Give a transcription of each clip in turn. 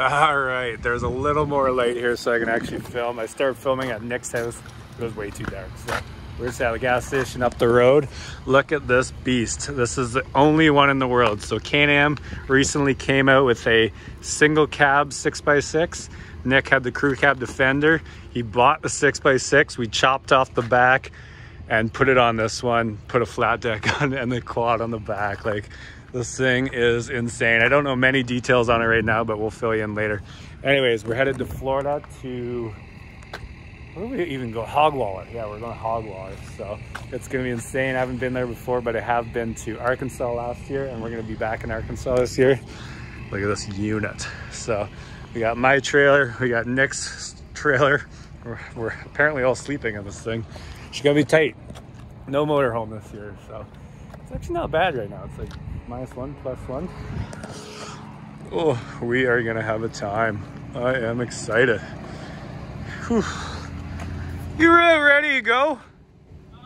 All right, there's a little more light here so I can actually film. I started filming at Nick's house. It was way too dark. So we're just at a gas station up the road. Look at this beast. This is the only one in the world. So Can-Am recently came out with a single cab 6x6. Nick had the crew cab Defender. He bought the 6x6. We chopped off the back and put it on this one, put a flat deck on and the quad on the back. Like this thing is insane. I don't know many details on it right now, but we'll fill you in later. Anyways, we're headed to Florida to, where do we even go? Hog Waller. Yeah, we're going to Hog Waller. So it's going to be insane. I haven't been there before, but I have been to Arkansas last year and we're going to be back in Arkansas this year. Look at this unit. So we got my trailer, we got Nick's trailer. We're, we're apparently all sleeping in this thing. She's gonna be tight. No motorhome this year, so it's actually not bad right now. It's like minus one, plus one. Oh, we are gonna have a time. I am excited. Whew. You ready to go? Uh,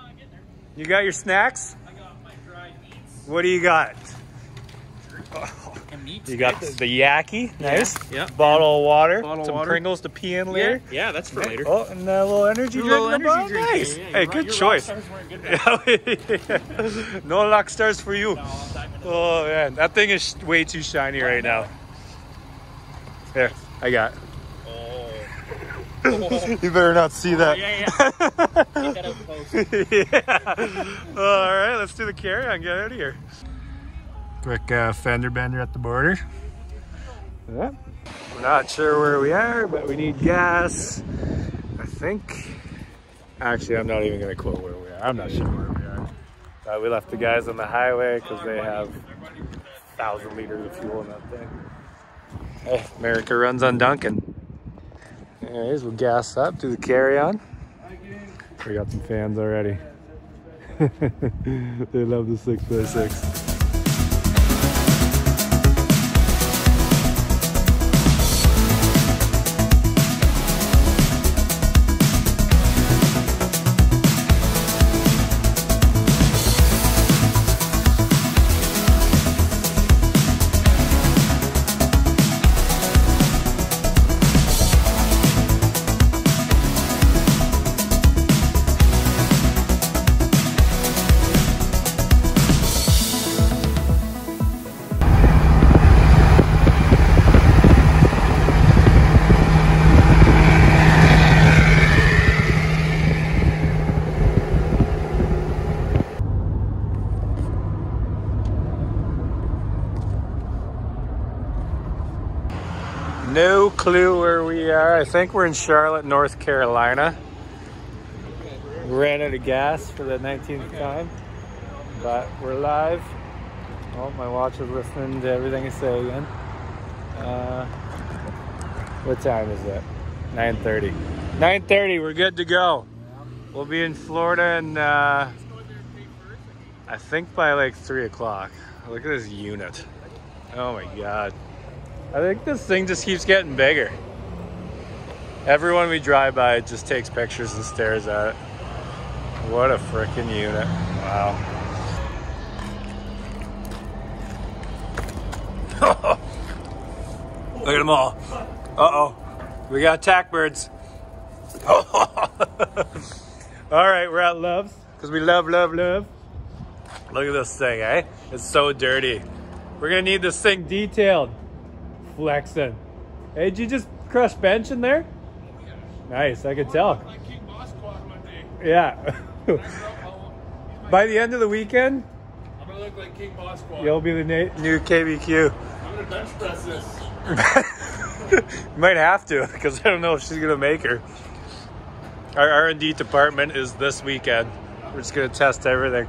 you got your snacks? I got my dried meats What do you got? and meats. You got the, the yaki, nice. yeah. Bottle of water, Bottle some water. Pringles to pee in later. yeah, that's for later. Oh, and a little energy drink. little in the energy bottle? drink. Nice. Yeah, yeah, hey, your good rock choice. good. no lock stars for you. No, I'm diving into Oh man, that thing is way too shiny right now. Here, I got. Oh. you better not see oh, that. yeah, yeah. Take that out close. yeah. All right, let's do the carry on. Get out of here. Quick uh, fender bender at the border. Yeah. We're not sure where we are, but we need gas. I think. Actually, I'm not even to quote where we are. I'm not sure where we are. Uh, we left the guys on the highway because they have thousand liters of fuel in that thing. Hey, America runs on Dunkin'. Anyways, we'll gas up, do the carry on. We got some fans already. they love the 6x6. I think we're in Charlotte, North Carolina. Ran out of gas for the 19th time, but we're live. Oh, my watch is listening to everything I say again. Uh, what time is it? 9:30. 9:30. We're good to go. We'll be in Florida and uh, I think by like three o'clock. Look at this unit. Oh my god. I think this thing just keeps getting bigger. Everyone we drive by just takes pictures and stares at it. What a freaking unit. Wow. Look at them all. Uh-oh. We got attack birds. all right, we're at Love's because we love, love, love. Look at this thing, eh? It's so dirty. We're gonna need this thing detailed. Flexing. Hey, did you just crush bench in there? Nice, I could tell. Like King Boss Quad one day. Yeah. I'm gonna By the end of the weekend, look like King Boss Quad. you'll be the na- new KBQ. I'm gonna bench press this. Might have to because I don't know if she's gonna make her. Our R&D department is this weekend. We're just gonna test everything.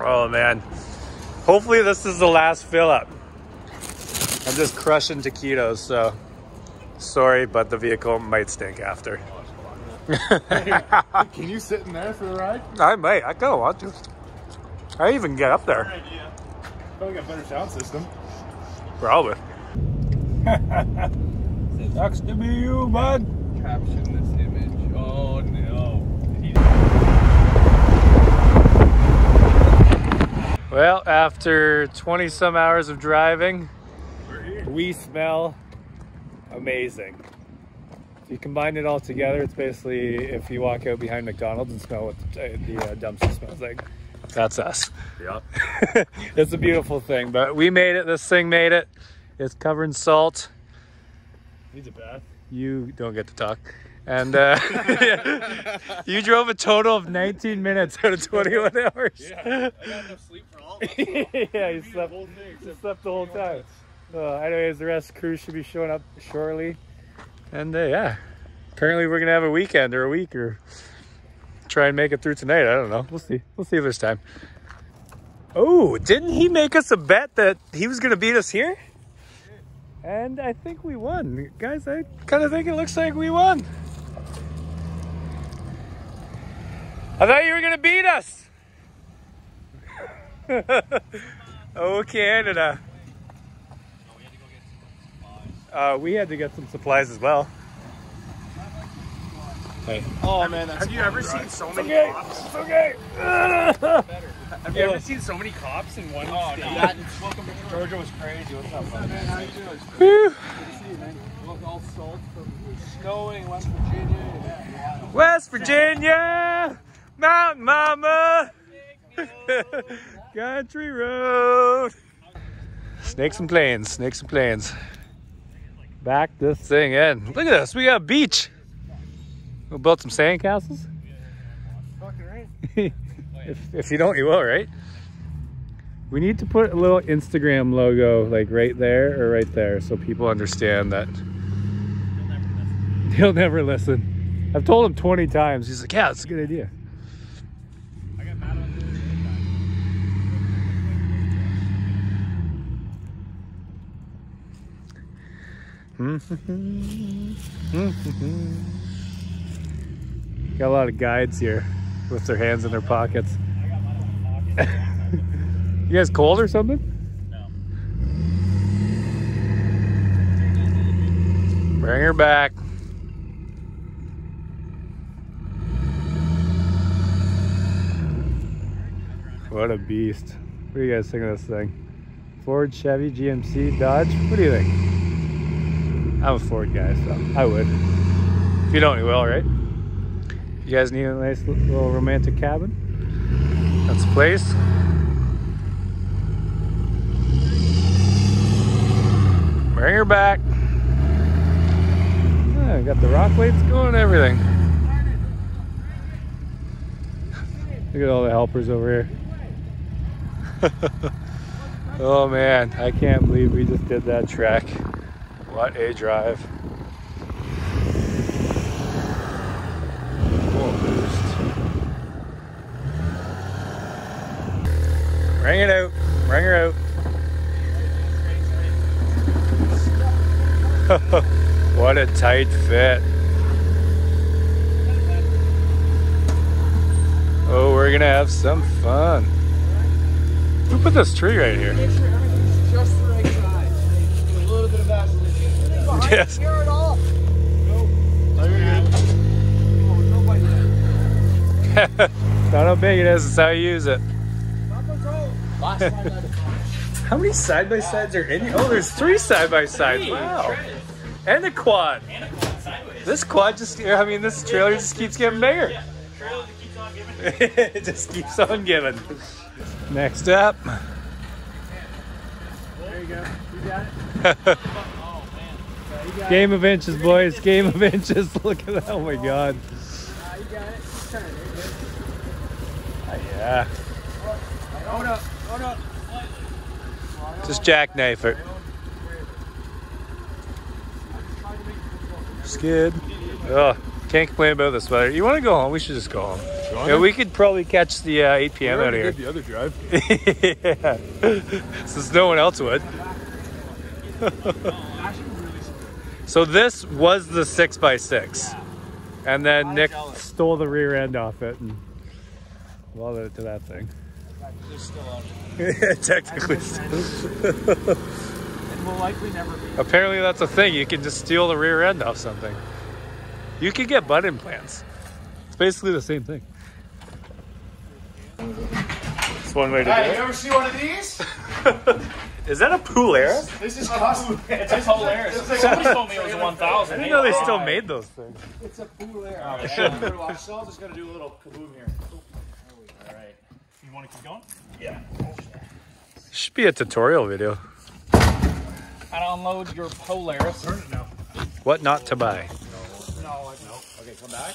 Oh man. Hopefully this is the last fill up. I'm just crushing taquitos, so sorry, but the vehicle might stink after. Can you sit in there for the ride? I might. I kind of want to. I even get up there. Probably got better sound system. Probably. Sucks to be you, bud. Caption this image. Oh no. Well, after 20 some hours of driving, We're here. we smell amazing. You combine it all together, it's basically if you walk out behind McDonald's and smell what the, the uh, dumpster smells like. That's us. Yeah. it's a beautiful thing, but we made it. This thing made it. It's covered in salt. Needs a bath. You don't get to talk. And uh, you drove a total of 19 minutes out of 21 hours. Yeah. I got enough sleep for all of us. yeah, you slept, you slept the whole for time. Uh, anyways, the rest of the crew should be showing up shortly. And uh, yeah, apparently we're to have a weekend or a week or try and make it through tonight. I don't know. We'll see. We'll see if there's time. Oh, didn't he make us a bet that he was to beat us here? And I think we won. Guys, I kind of think it looks like we won. I thought you were going to beat us. oh, Canada. Uh, we had to get some supplies as well. Hey. Oh man, that's Have you ever seen so many Okay. cops? Okay. Have you ever seen so many cops in one Oh, state? no. That, welcome to Georgia was crazy. What's up, buddy? Man, how you doing? Whew. Good to see you, man. Look, all salt from snowing West Virginia. Yeah. West Virginia, Mountain Mama, Country Road. Snakes and planes, snakes and plains. Back this thing in. Look at this, we got a beach. We built some sandcastles. If, if you don't, you will, right? We need to put a little Instagram logo like right there or right there so people understand that he'll never listen. I've told him 20 times. He's like, yeah, it's a good idea. I got mad about this the other time. Hmm. Got a lot of guides here with their hands in their pockets. You guys cold or something? Bring her back. What a beast. What do you guys think of this thing? Ford, Chevy, GMC, Dodge? What do you think? I'm a Ford guy, so I would. If you don't, you will, right? You guys need a nice little romantic cabin? That's the place. Bring her back. Got the rock weights going everything. Look at all the helpers over here. oh man, I can't believe we just did that trek. What a drive. Full boost. Bring it out. Bring her out. what a tight fit. Oh, we're gonna have some fun. Who put this tree right here? Yes. Here at all. Nope. Nobody there. Not how big it is, it's how you use it. Last time I had How many side by sides are in here? Oh, there's three side by sides. Wow. And a quad. And a quad sideways. This quad just, I mean, this trailer just keeps getting bigger. Yeah. Trailer that keeps on giving. it just keeps on giving. Next up. There you go. You got it. Man. You got Game of inches, boys. Game of inches. Look at that. Oh my god. it. Uh, you got it. Turn it. There. Yeah. Hold up. Hold up. Just jackknife it. Skid. Oh, can't complain about this weather. You want to go home? We should just go home. Yeah, we could probably catch the uh, 8 p.m. out of here. the other drive. yeah. Since no one else would. So this was the 6x6. And then Nick stole the rear end off it and welded it to that thing. They're still Yeah. Technically. And will likely never be. Apparently that's a thing. You can just steal the rear end off something. You could get butt implants. It's basically the same thing. It's one way to do Hey, it. you ever see one of these? Is that a Polaris? This is custom. It's just hilarious. Somebody told me it was a 1000. I didn't know they still made those things. It's a Polaris. Oh, shit. I'm just gonna do a little kaboom here. All right. You want to keep going? Yeah. Should be a tutorial video. How to unload your Polaris. What not to buy. No, I no. Okay, come back.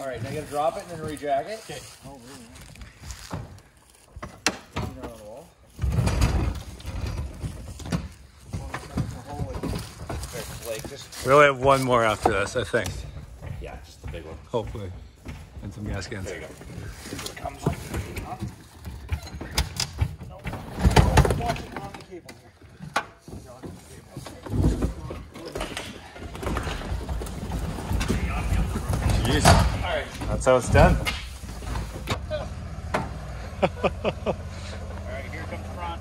All right, now you gotta drop it and then rejack it. Okay. Oh, Like just We only have one more after this, I think. yeah, just the big one. Hopefully. And some gas cans. There you go. Comes like Jeez. All right. That's how it's done. All right. Here comes front.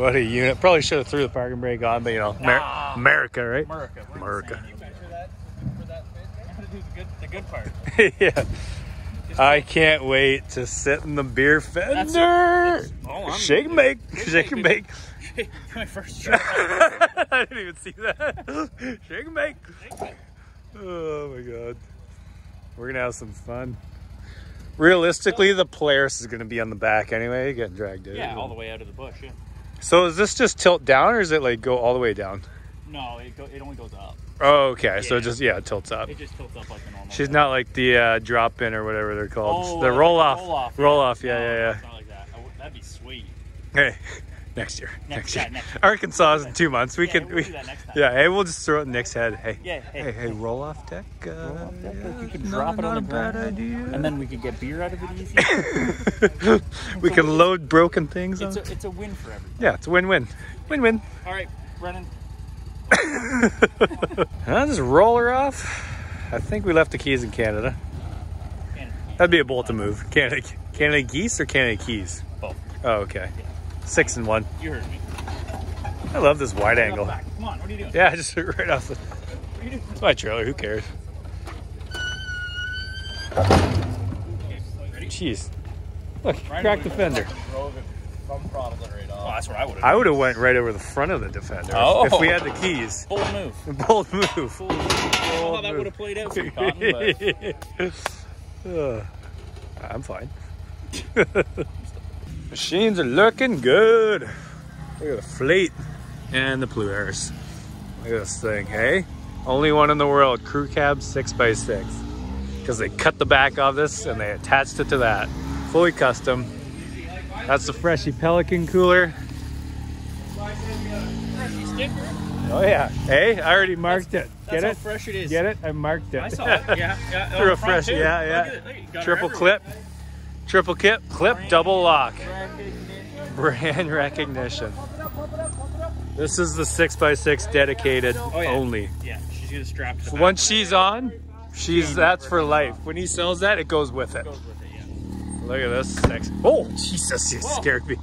What a unit. Probably should have threw the parking brake on, but you know, Nah. America, right? America. we're America. insane. You measure that for that fit? I'm gonna do the good, the good part. yeah. I can't wait to sit in the beer fender. Oh, Shake and bake. Shake and bake. My first try. I didn't even see that. Shake and bake. Oh my god. We're gonna have some fun. Realistically, the Polaris is gonna be on the back anyway, getting dragged in. Yeah, all the way out of the bush. Yeah. So is this just tilt down or is it like go all the way down? No, it go, it only goes up. Oh, okay. So it just yeah, it tilts up. It just tilts up like a normal. She's not like the uh, drop in or whatever they're called. Oh, the roll off. Roll off. Roll off. Yeah, yeah, it's Not like That'd that'd be sweet. Hey, next year. Next- Next, year. yeah, next year. Arkansas is in two months. We Yeah, can. we'll we, do that next time. yeah. Hey, we'll just throw it in Nick's head. Hey. Yeah, hey. Hey, hey, roll off deck. Uh, off deck, yeah, you could drop it on the ground, idea. And then we could get beer out of it easy. we can load broken things on. it's a it's a win for everybody. yeah, it's a win-win. Win-win. All right, Brennan. I'll just roll her off. I think we left the keys in Canada. And That'd be a bolt to move. Canada, Canada geese or Canada keys? both. Oh, okay. Six and one. You heard me. I love this wide Get angle. Come on, what are you doing? Yeah, I just right off the. What are you doing? It's my trailer. Who cares? Okay. Jeez. Look, Ryan, cracked the fender. Drove it from throttled it right Oh, that's where I would have. I would have went right over the front of the defender Oh. if we had the keys. Bold move. Bold move. Bold move. I don't know how that would have played out for you, Cotton, but Ugh. Uh, I'm fine. Machines are looking good. Look at the fleet and the Polaris. Look at this thing, hey? Only one in the world, crew cab 6x6. Because they cut the back of this and they attached it to that. Fully custom. That's the Freshie Pelican cooler. Oh yeah. Hey, I already marked it. That's Get how it? fresh it is. Get it? I marked it. I saw it. Yeah, yeah. Through on a front, fresh, too. yeah, yeah. at it. Look, you got her Triple everywhere. clip. Triple clip, clip, double lock. Recognition. Brand recognition. This is the 6x6 dedicated Oh, yeah. only. Yeah, she's gonna strap to. Once she's on, she's that's for life. When he sells that, it goes with it. Goes with it, yeah. Look at this. Sex. Oh, Jesus, you scared me.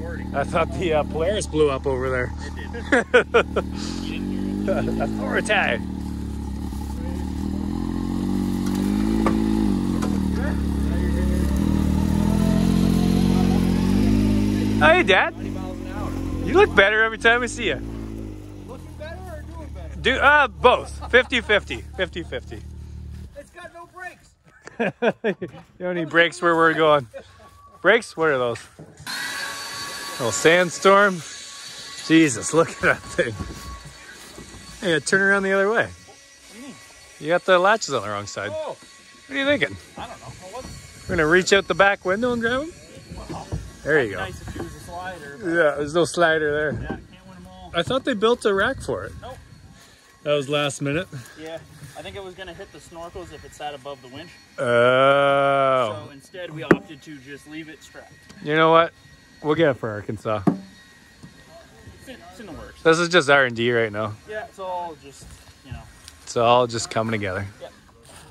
40. I thought the uh, Polaris blew up over there. It did. You didn't hear it. Authority. Hey, Dad. 90 miles an hour. You look better every time I see you. Looking better or doing better? Do uh both. 50-50. 50-50. It's got no brakes. you don't need brakes where we're going. Brakes? What are those? Little sandstorm. Jesus, look at that thing. Hey, turn around the other way. You? You got the latches on the wrong side. Oh, What are you thinking? I don't know. We're gonna reach out the back window and grab them? There you go. nice if she was a slider. Yeah, there's no slider there. yeah, can't win them all. I thought they built a rack for it. Nope. That was last minute. Yeah, I think it was gonna hit the snorkels if it sat above the winch. Oh. So instead, we opted to just leave it strapped. You know what? We'll get it for Arkansas. It's in, it's in the works. This is just R&D right now. Yeah, it's all just you know. It's all just coming together. Yeah.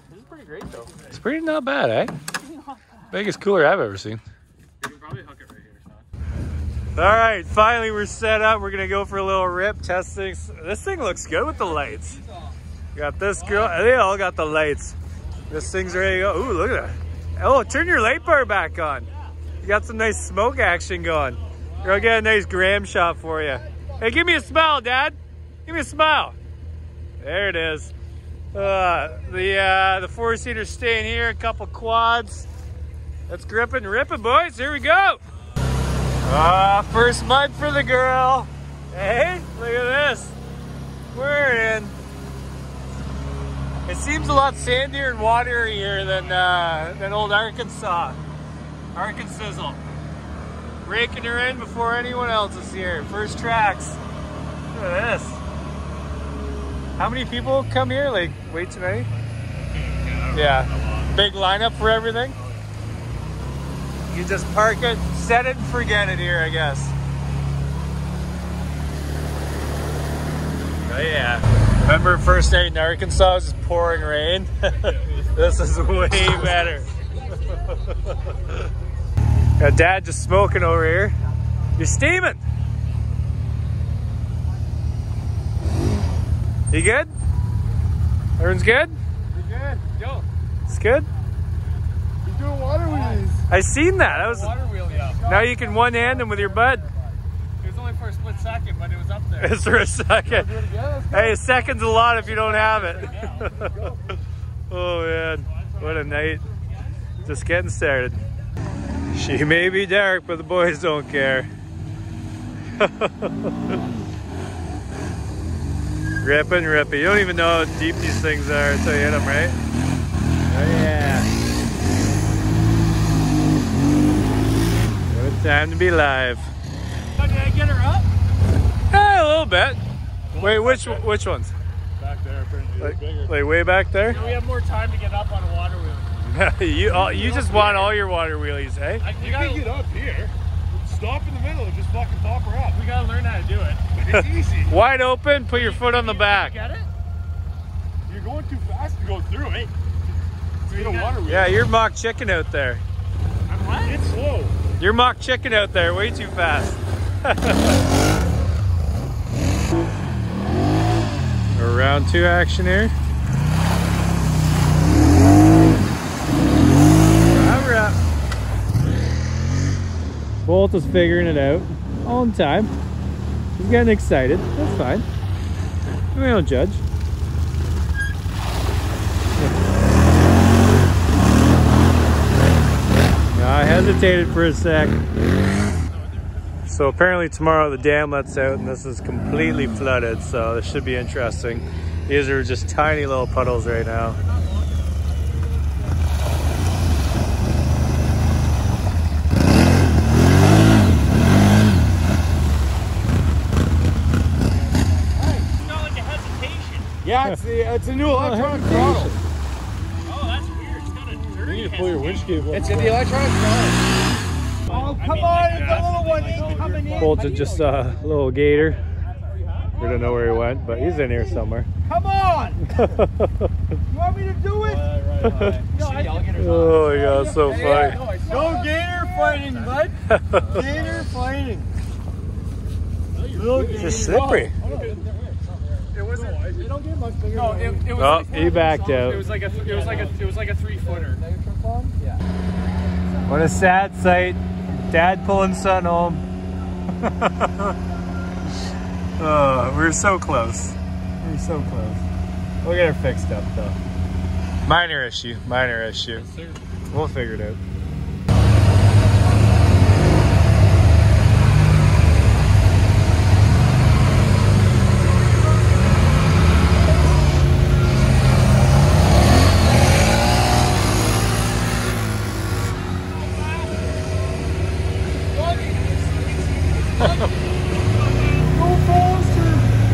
This is pretty great though. It's pretty not bad, eh? Biggest cooler I've ever seen. All right, finally we're set up. We're gonna go for a little rip, test things. This thing looks good with the lights. Got this girl, they all got the lights. This thing's ready to go. Ooh, look at that. Oh, turn your light bar back on. You got some nice smoke action going. I'll get a nice gram shot for you. Hey, give me a smile, Dad. Give me a smile. There it is. Uh, the uh, the four seater staying here. A couple quads. Let's grip and rip it, boys. Here we go. Ah, first mud for the girl. Hey, look at this. We're in. It seems a lot sandier and waterier here than uh, than old Arkansas. Arkansas. Raking her in before anyone else is here. First tracks. Look at this. How many people come here? Like, way too many? Yeah. Big lineup for everything? You just park it, set it, and forget it here, I guess. Oh yeah. Remember first day in Arkansas, it was just pouring rain? this is way better. Got dad just smoking over here. You're steaming. You good? Everyone's good? We're good. Yo, It's good? he's doing water wheelies. I seen that. That was Water wheel, yeah. now you can one hand them with your bud. It was only for a split second, but it was up there. It's for a second. Do it again. Let's go. Hey, a second's a lot if you don't have it. oh man, what a night. Just getting started. She may be dark, but the boys don't care. Rip and rip. You don't even know how deep these things are until you hit them, right? Oh yeah. What a time to be live. Oh, did I get her up? Eh, a little bit. Wait, which which ones? Back there, apparently. Like, like way back there? we have more time to get up on a water wheel. you all, you just want all your water wheelies, eh? I, You you can gotta, get up here. Stop in the middle and just fucking pop her up. we gotta learn how to do it. It's easy. Wide open, put your foot on the back. Get it? You're going too fast to go through it. To get a water wheel. Yeah, you're mock chicken out there. I'm what? It's slow. You're mock chicken out there, way too fast. Round two action here. All right. Bolt is figuring it out on time. He's getting excited. That's fine. We don't judge. I hesitated for a sec. So apparently tomorrow the dam lets out and this is completely flooded, so this should be interesting. These are just tiny little puddles right now. It's not like a hesitation. Yeah, it's the it's a new electronic throttle. Oh, that's weird. It's got a dirty You need to pull your windshield up. It's in the electronic throttle. Oh, come on, it's a little one ain't coming in. Bolted just saw a little gator. We don't know where he went, but he's in here somewhere. Come on! You want me to do it? oh my god, so funny. No gator fighting, bud. Gator fighting. Little It's just slippery. It wasn't. They don't get much bigger. No, it, it was. Oh, like, he backed it out. was like a. It was like a. It was like a three footer. What a sad sight. Dad pulling son home. oh, we were so close. We were so close. We'll get her fixed up though. Minor issue, minor issue. We'll figure it out.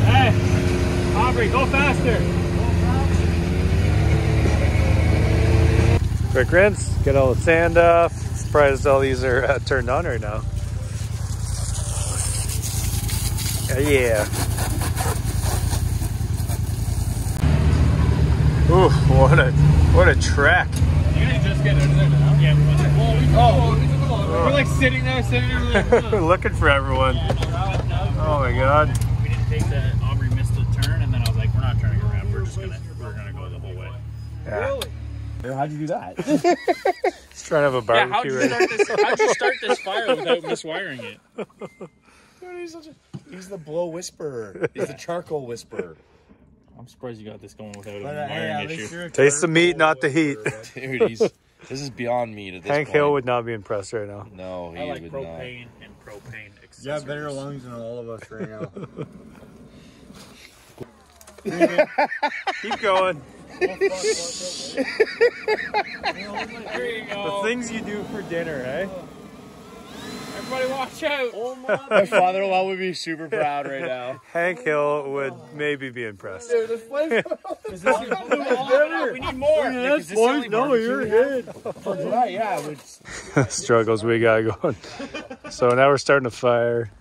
Hey, Aubrey, go faster. Quick rinse, get all the sand off. Surprised all these are uh, turned on right now. Uh, yeah. Ooh, what a what a trek. You guys just get under there now? Yeah, we went there. Well, we took oh, we took a little- We're like sitting there, sitting there. We're like, Looking for everyone. Oh my god. We didn't take the Aubrey missed the turn, and then I was like, we're not turning around. We're just gonna we're gonna go the whole way. Yeah. How'd you do that? He's trying to have a Yeah, how'd barbecue. you right start this? How'd you start this fire without miswiring it? Dude, he's, such a, he's the blow whisperer. He's the charcoal whisperer. I'm surprised you got this going without a But, uh, hey, wiring at least issue. you're a Taste the meat, charcoal not the heat. whisperer, right? Dude, he's this is beyond meat at this Hank point. Hill would not be impressed right now. No, he I like would propane and propane accessories. You have better lungs than all of us right now. Keep going. There you The things you do for dinner, eh? Everybody watch out. not. My father-in-law would be super proud right now. Hank Hill would maybe be impressed. We need more. That's boys. No, you're good. right, yeah, but Struggles we got going. So now we're starting a fire.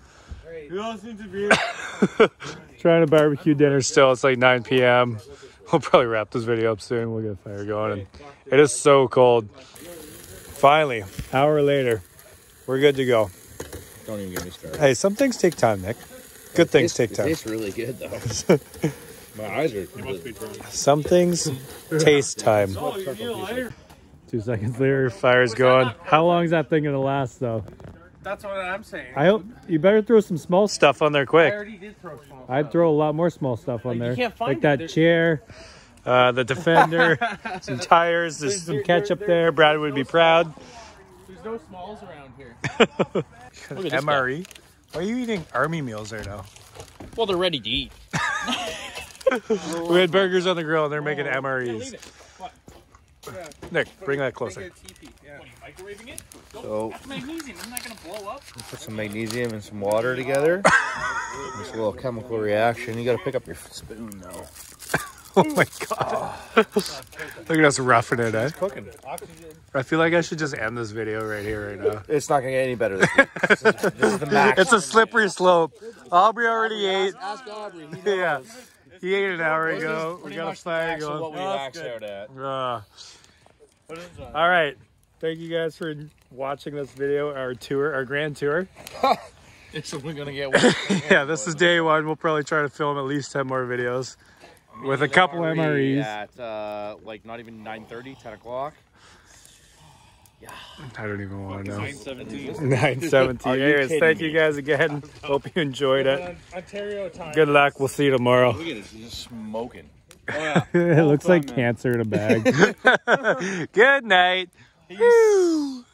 you all seem to be. Trying to barbecue dinner still. It's like 9 p.m. We'll probably wrap this video up soon. We'll get a fire going. And it is so cold. Finally, hour later, we're good to go. Don't even get me started. Hey, some things take time, Nick. Good things take time. tastes really good though. My eyes are. Some things taste time. Two seconds later, fire's going. How long is that thing gonna last, though? That's what I'm saying. I hope you better throw some small stuff on there quick. I quick. already did throw small. I'd throw a lot more small stuff on Like, you there, can't find like it. that There's- chair, uh, the defender, some tires. There's some ketchup there. Brad would be proud. There's no smalls around here. this MRE. Why are you eating army meals right now? Well, they're ready to eat. We had burgers on the grill and they're making Leave MREs. It. What? Nick, bring that closer. What are you microwaving it? So That's magnesium. Isn't gonna blow up? put some magnesium and some water together. It's a little chemical reaction. You got to pick up your spoon though. Oh my god. Look at us roughing it, eh? Cooking. I feel like I should just end this video right here, right now. It's not gonna get any better. This, week. this, is, this is the max. It's a slippery slope. Aubrey already ate. Ask Aubrey. He knows. Yeah. He ate an hour ago. We got a the fire what we out at. Uh, all right. Thank you guys for watching this video, our tour, our grand tour. It's only gonna get worse. Yeah, this is day one. We'll probably try to film at least 10 more videos with a couple MREs. at uh, like not even 9:30, 10 o'clock. I don't even want to know. 17. 917. Are you Anyways, thank me? you guys again. Hope you enjoyed it. Ontario time. Good luck. We'll see you tomorrow. Look at this. it's just smoking. Oh, it looks like cancer in a bag. Good night. Woo.